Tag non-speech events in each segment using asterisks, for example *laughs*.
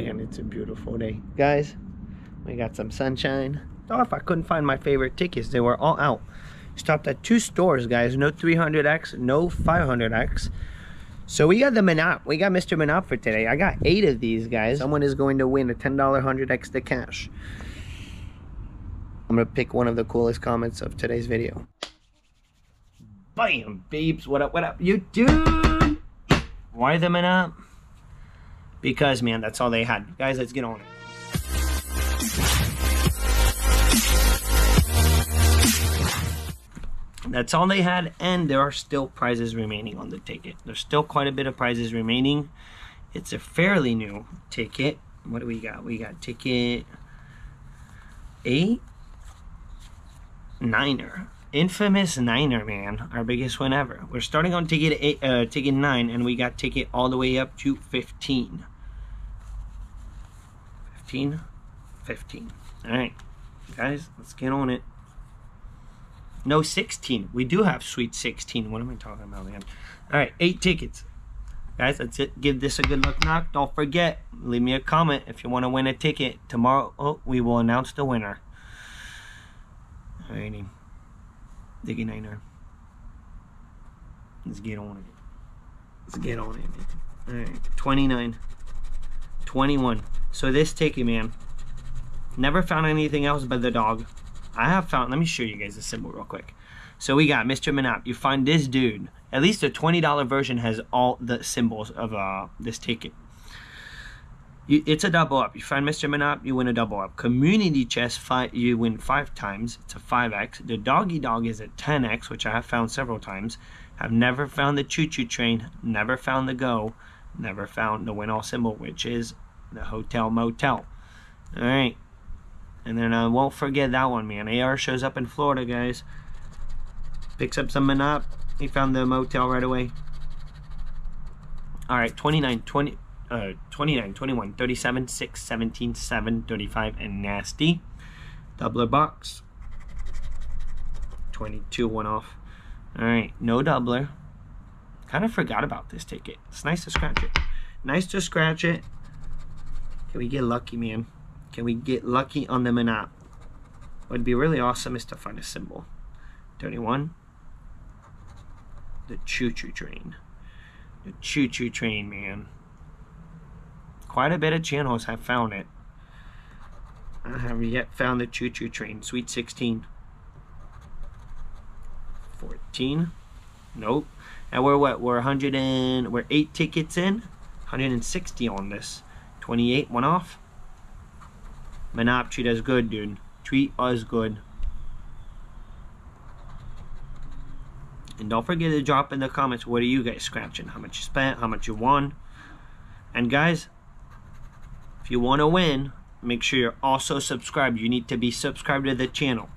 man, it's a beautiful day. Guys, we got some sunshine. Oh, if I couldn't find my favorite tickets, they were all out. Stopped at two stores, guys. No 300X, no 500X. So we got the Monop. We got Mr. Monop for today. I got eight of these, guys. Someone is going to win a $10 100X to cash. I'm going to pick one of the coolest comments of today's video. Bam, babes. What up, what up, you dude? Why the Monop? Because, man, that's all they had. Guys, let's get on it. That's all they had, and there are still prizes remaining on the ticket. There's still quite a bit of prizes remaining. It's a fairly new ticket. What do we got? We got ticket eight, niner, infamous niner, man, our biggest win ever. We're starting on ticket eight, uh, ticket nine, and we got ticket all the way up to fifteen. 15, 15. All right, guys, let's get on it. No, 16. We do have sweet 16. What am I talking about, man? All right, eight tickets. Guys, that's it. Give this a good luck knock. Don't forget, leave me a comment if you want to win a ticket. Tomorrow, oh, we will announce the winner. Alrighty. Diggy Niner. Let's get on it. Let's get on it. Alright, 29. 21. So this ticket, man, never found anything else but the dog. I have found, let me show you guys the symbol real quick. So we got Mr. Monop. You find this dude. At least the $20 version has all the symbols of uh, this ticket. You, it's a double up. You find Mr. Monop, you win a double up. Community chest, you win five times. It's a 5x. The doggy dog is a 10x, which I have found several times. Have never found the choo-choo train. Never found the go. Never found the win all symbol, which is the hotel motel. All right. And then I won't forget that one, man. AR shows up in Florida, guys. Picks up some Monop. He found the motel right away. All right, 29, 20, uh, 29, 21, 37, 6, 17, 7, 35, and nasty. Doubler box. 22 one off. All right, no doubler. Kind of forgot about this ticket. It's nice to scratch it. Nice to scratch it. Can we get lucky, man? Can we get lucky on the Monop? What would be really awesome is to find a symbol. 31. The choo-choo train. The choo-choo train, man. Quite a bit of channels have found it. I haven't yet found the choo-choo train. Sweet 16. 14. Nope. And we're what? We're 100 and we're eight tickets in. 160 on this. 28 one off. Monop treat us good, dude. Treat us good. And don't forget to drop in the comments what are you guys scratching? How much you spent? How much you won? And guys, if you want to win, make sure you're also subscribed. You need to be subscribed to the channel.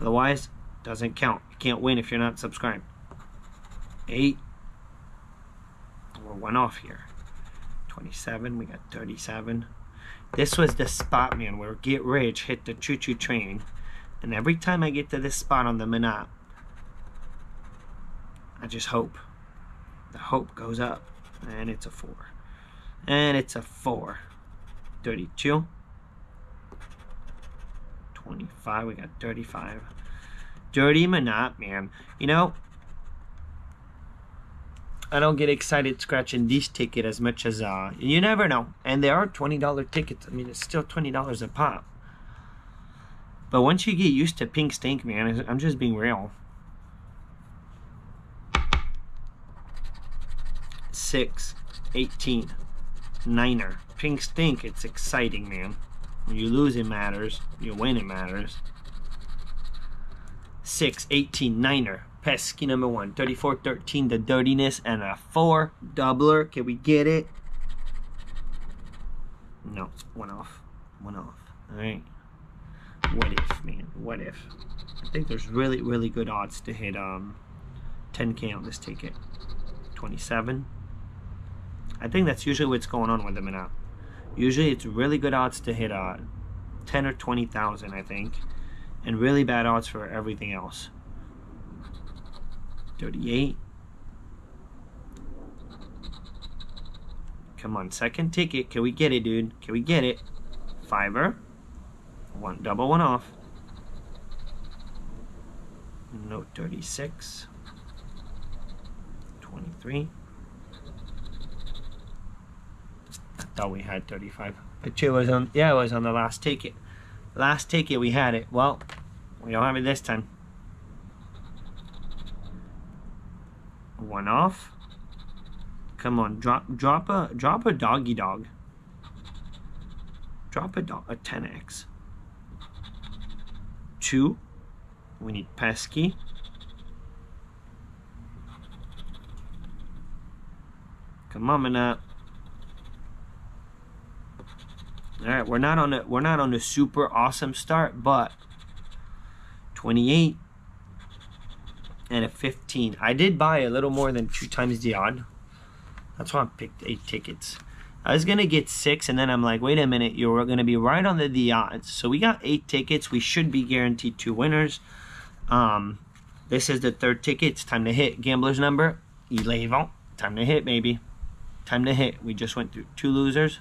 Otherwise, doesn't count. You can't win if you're not subscribed. Eight. We're one off here. 27. We got 37. This was the spot, man, where Get Rich hit the choo-choo train. And every time I get to this spot on the Monop, I just hope. The hope goes up. And it's a 4. And it's a 4. 32. 25. We got 35. Dirty Monop, man. You know, I don't get excited scratching this ticket as much as uh you never know. And they are twenty dollar tickets. I mean it's still twenty dollars a pop. But once you get used to pink stink, man, I'm just being real. Six, 18, niner. Pink stink, it's exciting, man. When you lose, it matters. You win, it matters. 6, 18, niner. Pesky number one. 34 13, the dirtiness, and a 4 doubler. Can we get it? No, one off. One off. Alright. What if, man? What if? I think there's really, really good odds to hit um 10k on this ticket. 27. I think that's usually what's going on with them now. Usually it's really good odds to hit uh 10 or 20,000, I think. And really bad odds for everything else. 38. Come on, second ticket. Can we get it, dude? Can we get it? Fiver. One double one off. Note 36. 23. I thought we had 35. But it was on, yeah, it was on the last ticket. Last ticket we had it. Well, we don't have it this time. One off. Come on, drop, drop a, drop a doggy dog. Drop a dog, a 10x. Two. We need pesky. Come on, man. All right, we're not on a we're not on a super awesome start, but 28 and a 15. I did buy a little more than two times the odd. That's why I picked eight tickets. I was gonna get six, and then I'm like, wait a minute, you're gonna be right on the, the odds. So we got eight tickets. We should be guaranteed two winners. Um, this is the third ticket. It's time to hit. Gambler's number, 11. Time to hit, baby. Time to hit. We just went through two losers.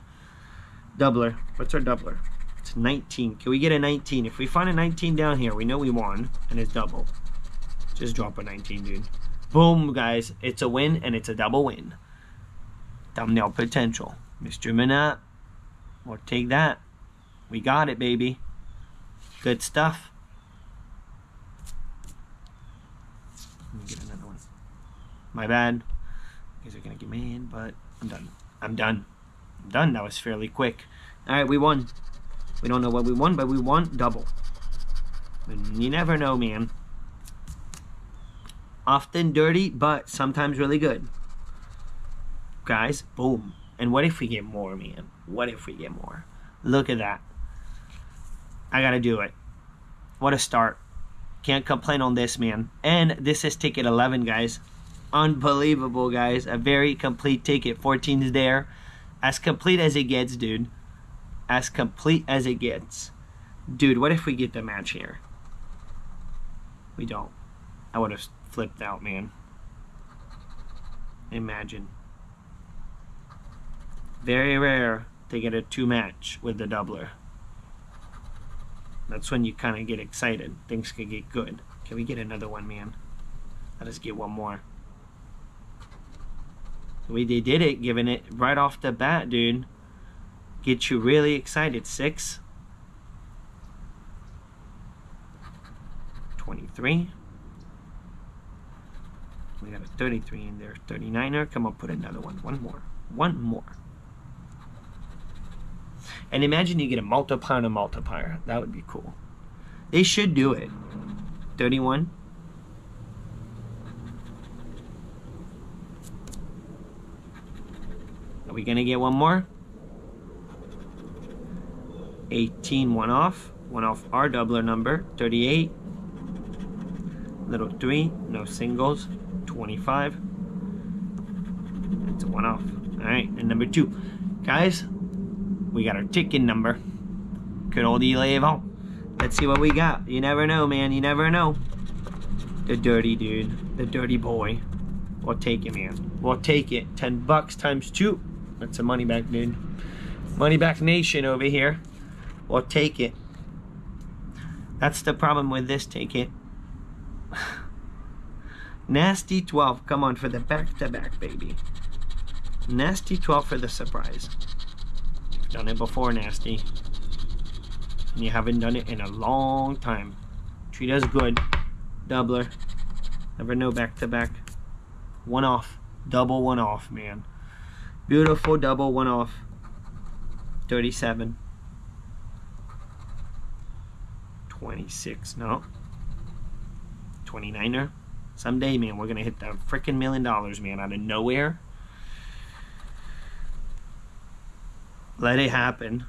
Doubler. What's our doubler? It's 19. Can we get a 19? If we find a 19 down here, we know we won, and it's double. Just drop a 19, dude. Boom, guys. It's a win, and it's a double win. Thumbnail potential. Mr. Minot, we'll take that. We got it, baby. Good stuff. Let me get another one. My bad. You guys are gonna get mad, but I'm done. I'm done. I'm done. That was fairly quick. Alright, we won. We don't know what we won, but we won double. You never know, man. Often dirty, but sometimes really good guys. Boom. And what if we get more, man? What if we get more? Look at that. I gotta do it. What a start. Can't complain on this, man. And this is ticket 11, guys. Unbelievable, guys. A very complete ticket. 14 is there. As complete as it gets, dude. As complete as it gets. Dude, what if we get the match here? We don't. I would have flipped out, man. Imagine. Very rare to get a two match with the doubler. That's when you kind of get excited. Things could get good. Can we get another one, man? Let us get one more. The way they did it, giving it right off the bat, dude. Get you really excited. Six. 23. We got a 33 in there. 39er. Come on, put another one. One more. One more. And imagine you get a multiplier and a multiplier. That would be cool. They should do it. 31. Are we going to get one more? 18, one off. One off our doubler number. 38. Little 3, no singles. 25. It's a one off. Alright, and number 2. Guys, we got our ticket number. Good old Elevo. Let's see what we got. You never know, man. You never know. The dirty dude. The dirty boy. We'll take it, man. We'll take it. 10 bucks times two. That's a money back, dude. Money back nation over here. We'll take it. That's the problem with this ticket. *laughs* Nasty 12. Come on for the back-to-back, -back, baby. Nasty 12 for the surprise. You've Done it before, Nasty. And you haven't done it in a long time. Treat us good. Doubler. Never know back to back. One off. Double one off, man. Beautiful double one off. 37. 26. No. 29er. Someday, man, we're going to hit that freaking million dollars, man, out of nowhere. Let it happen.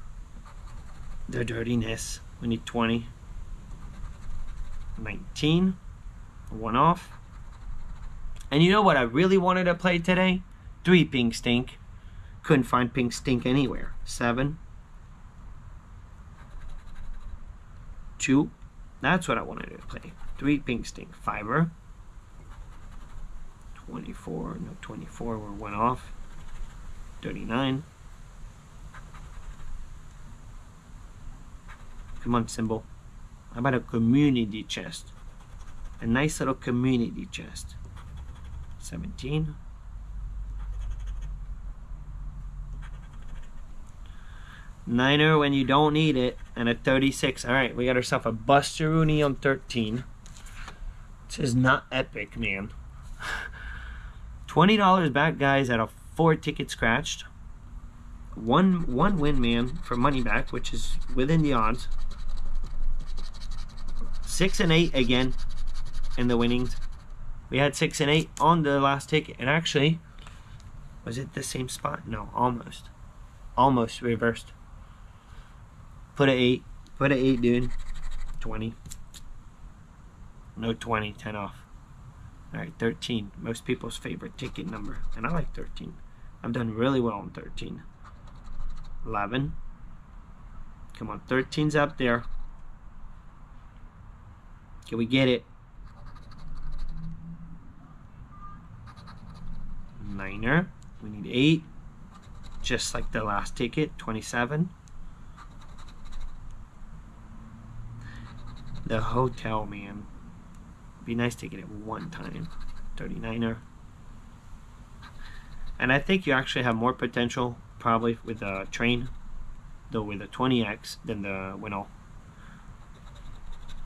The dirtiness. We need 20. 19. One off. And you know what I really wanted to play today? Three pink stink. Couldn't find pink stink anywhere. Seven. Two. That's what I wanted to play. Three pink stink. Fiver. 24. No, 24. We're one off. 39. Come on, symbol. How about a community chest? A nice little community chest. 17. Niner when you don't need it, and a 36. All right, we got ourselves a Buster Rooney on 13. This is not epic, man. $20 back, guys, at a four ticket scratched. One one win, man, for money back, which is within the odds. Six and eight again in the winnings. We had six and eight on the last ticket, and actually, was it the same spot? No, almost, almost reversed. Put a eight, put a eight, dude. Twenty. No 20, 10 off. All right, 13. Most people's favorite ticket number, and I like 13. I've done really well on 13. 11. Come on, 13's up there. Can we get it? Niner. We need 8. Just like the last ticket, 27. The hotel, man. Be nice to get it one time. 39er. And I think you actually have more potential probably with a train, though with a 20x than the Winall.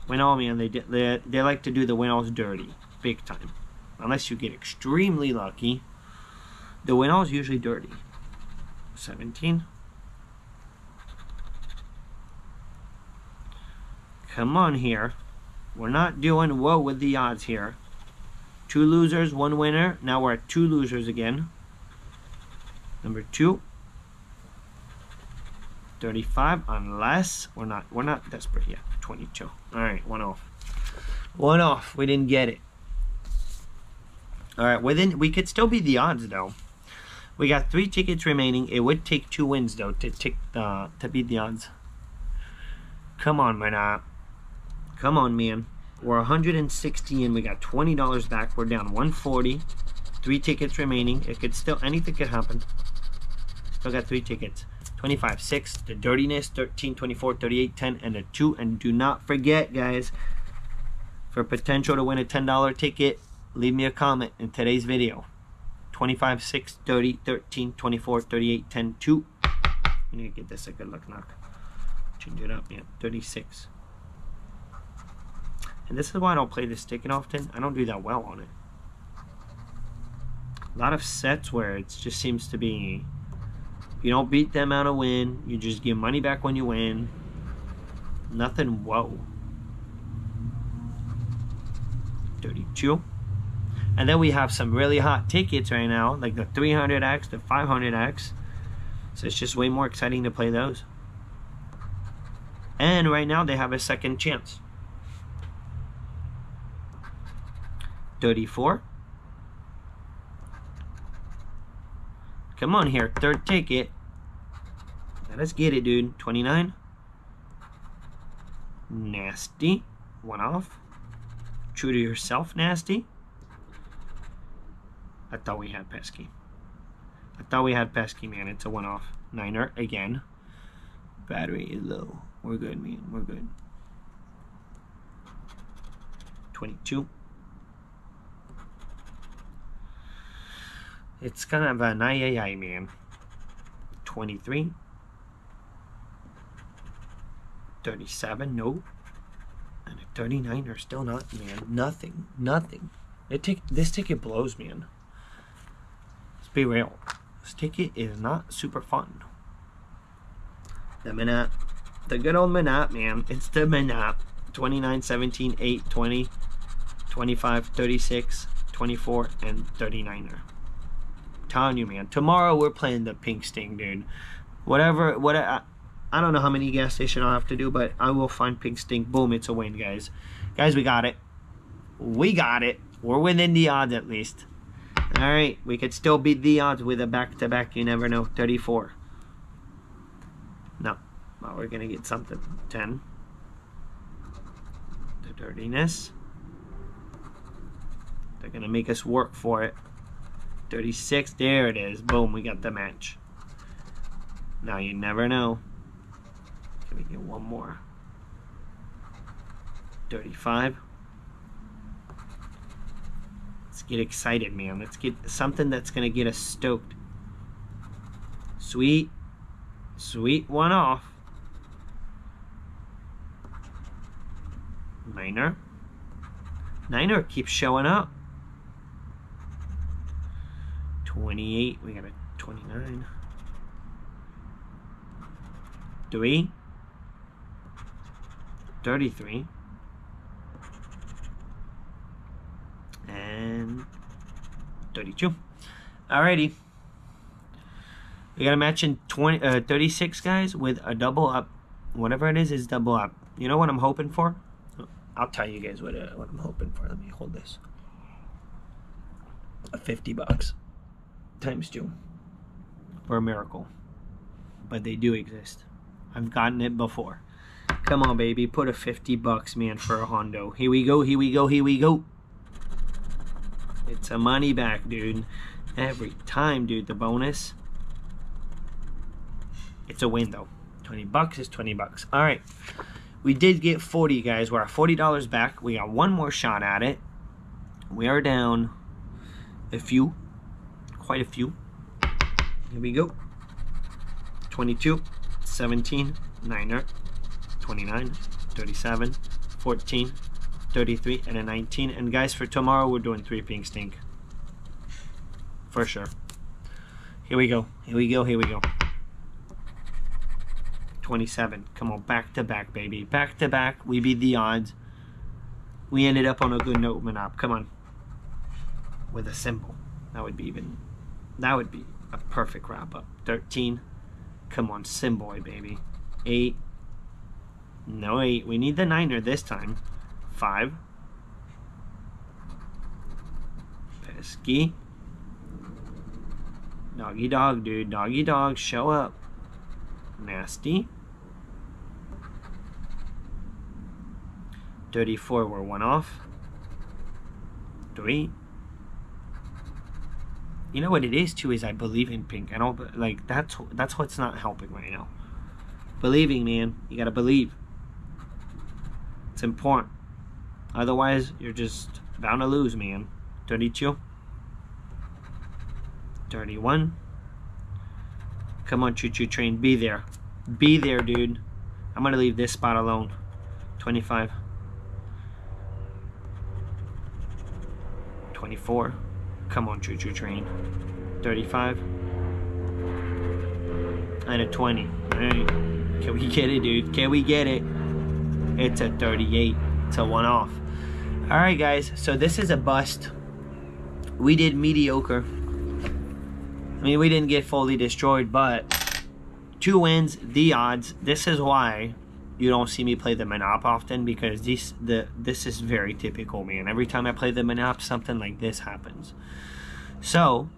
Winall, man, they, they, they like to do the Winalls dirty, big time. Unless you get extremely lucky. The Winall is usually dirty. 17. Come on here. We're not doing well with the odds here. Two losers, one winner. Now we're at two losers again. Number two. 35 unless we're not we're not desperate yet. 22 all right one off. One off. We didn't get it. All right within we could still be the odds though. We got three tickets remaining. It would take two wins though to take the to beat the odds. Come on man come on man we're 160 and we got $20 back we're down 140 three tickets remaining it could still anything could happen still got three tickets 25, 6, the dirtiness, 13, 24, 38, 10, and a 2. And do not forget, guys, for potential to win a $10 ticket, leave me a comment in today's video. 25, 6, 30, 13, 24, 38, 10, 2. I need to get this a good luck knock. Change it up, yeah. 36. And this is why I don't play this ticket often. I don't do that well on it. A lot of sets where it just seems to be you don't beat them out of win. You just give money back when you win. Nothing whoa. 32. And then we have some really hot tickets right now, like the 300X, the 500X. So it's just way more exciting to play those. And right now they have a second chance. 34. Come on here, third ticket. let's get it, dude. 29. Nasty. One off. True to yourself, nasty. I thought we had pesky. I thought we had pesky, man. It's a one off. Niner again. Battery is low. We're good, man. We're good. 22. It's kind of an ayayay, man. 23. 37, no. And a 39 are still not, man. Nothing. Nothing. It take, this ticket blows, man. Let's be real. This ticket is not super fun. The minute. The good old minute, man. It's the minute. 29, 17, 8, 20, 25, 36, 24, and 39er telling you, man. Tomorrow we're playing the Pink Stink, dude. Whatever, what I, I don't know how many gas station I'll have to do, but I will find Pink Stink. Boom, it's a win, guys. Guys, we got it. We got it. We're within the odds at least. All right, we could still beat the odds with a back-to-back. -back, you never know. 34. No, well, we're gonna get something. 10. The dirtiness. They're gonna make us work for it. 36, there it is. Boom, we got the match. Now you never know. Can we get one more? 35. Let's get excited, man. Let's get something that's going to get us stoked. Sweet. Sweet one off. Niner. Niner keeps showing up. 28. We got a 29. Three. 33. And 32. Alrighty. We got a match in 20, uh, 36 guys with a double up. Whatever it is, is double up. You know what I'm hoping for? I'll tell you guys what, uh, what I'm hoping for. Let me hold this. A 50 bucks times two for a miracle. But they do exist. I've gotten it before. Come on, baby. Put a 50 bucks, man, for a Hondo. Here we go, here we go, here we go. It's a money back, dude. Every time, dude, the bonus. It's a win, though. 20 bucks is 20 bucks. All right. We did get 40, guys. We're at $40 back. We got one more shot at it. We are down a few. Quite a few. Here we go. 22, 17, 9, 29, 37, 14, 33, and a 19. And guys, for tomorrow, we're doing three pink stink. For sure. Here we go. Here we go. Here we go. 27. Come on, back to back, baby. Back to back. We beat the odds. We ended up on a good note, Monop. Come on. With a symbol. That would be even. That would be a perfect wrap up. 13. Come on, Simboy, baby. 8. No, 8. We need the Niner this time. 5. Pesky. Doggy dog, dude. Doggy dog, show up. Nasty. 34 were one off. 3. You know what it is too is I believe in pink. I don't like that's that's what's not helping right now. Believing, man. You gotta believe. It's important. Otherwise, you're just bound to lose, man. 32. 31. Come on, choo-choo train. Be there. Be there, dude. I'm going to leave this spot alone. 25. 24. Come on, choo-choo train. 35. And a 20. Right. Can we get it, dude? Can we get it? It's a 38. It's a one off. Alright, guys. So this is a bust. We did mediocre. I mean, we didn't get fully destroyed, but two wins, the odds. This is why you don't see me play the Monop often because this the this is very typical, man. Every time I play the Monop, something like this happens. So,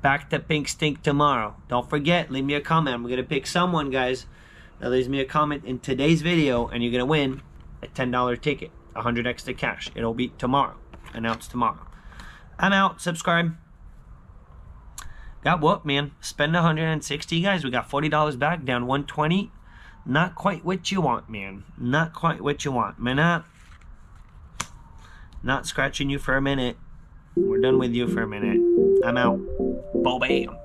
back to Pink Stink tomorrow. Don't forget, leave me a comment. I'm gonna pick someone, guys, that leaves me a comment in today's video, and you're gonna win a $10 ticket, 100 extra cash. It'll be tomorrow, announced tomorrow. I'm out. Subscribe. Got what, man? Spend 160, guys. We got $40 back, down 120. Not quite what you want, man. Not quite what you want. Man, up. not scratching you for a minute. We're done with you for a minute. I'm out. Bo bam.